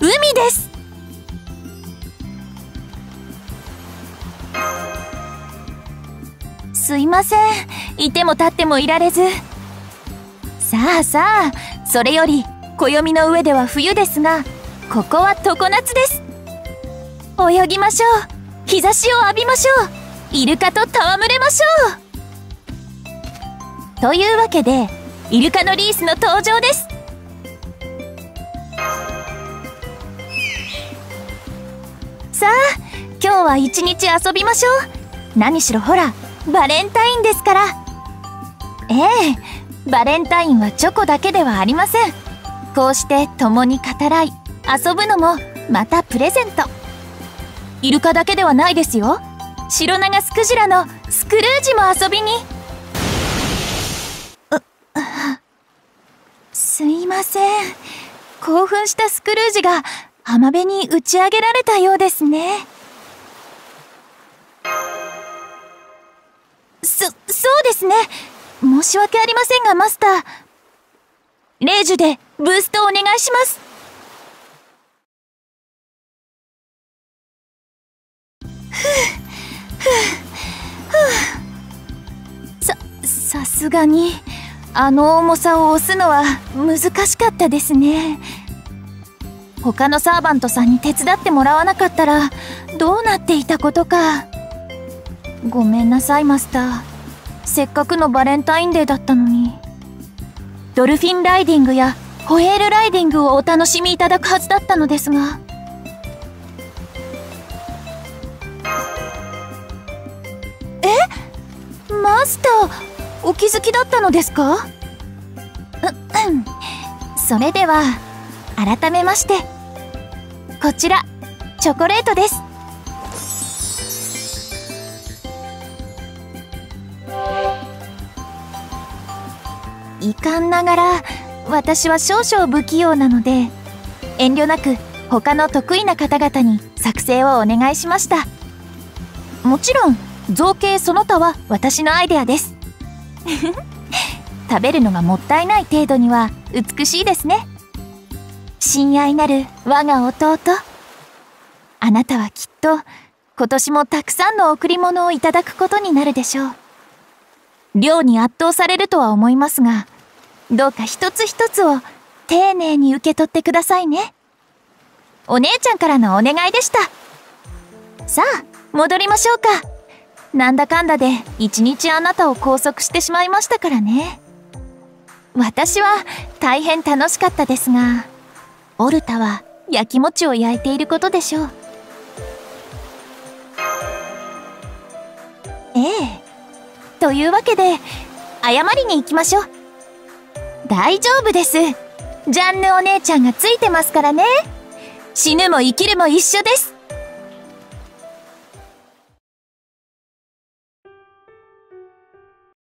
海です。すいません。いても立ってもいられず。さあさあそれより暦の上では冬ですがここは常夏です。泳ぎましょう。日差しを浴びましょう。イルカと戯れましょう。というわけでイルカのリースの登場です。さあ今日は一日遊びましょう。何しろほらバレンタインですから。ええバレンタインはチョコだけではありません。こうして共に語らい遊ぶのもまたプレゼント。イルカだけではないですよ。白長スクジラのスクルージも遊びに。すいません。興奮したスクルージが浜辺に打ち上げられたようですね。そそうですね。申し訳ありませんがマスター。レージュでブーストお願いします。すがにあの重さを押すのは難しかったですね。他のサーバントさんに手伝ってもらわなかったらどうなっていたことか。ごめんなさいマスター。せっかくのバレンタインデーだったのに。ドルフィンライディングやホエールライディングをお楽しみいただくはずだったのですが。え？マスターお気づきだったのですか？うん。それでは改めまして。こちらチョコレートです。遺憾ながら私は少々不器用なので遠慮なく他の得意な方々に作成をお願いしました。もちろん造形その他は私のアイデアです。食べるのがもったいない程度には美しいですね。親愛なる我が弟。あなたはきっと今年もたくさんの贈り物をいただくことになるでしょう。量に圧倒されるとは思いますがどうか一つ一つを丁寧に受け取ってくださいね。お姉ちゃんからのお願いでした。さあ戻りましょうか。なんだかんだで一日あなたを拘束してしまいましたからね。私は大変楽しかったですがオルタは焼き餅を焼いていることでしょう。ええ。というわけで謝りに行きましょう。大丈夫です。ジャンヌお姉ちゃんがついてますからね。死ぬも生きるも一緒です。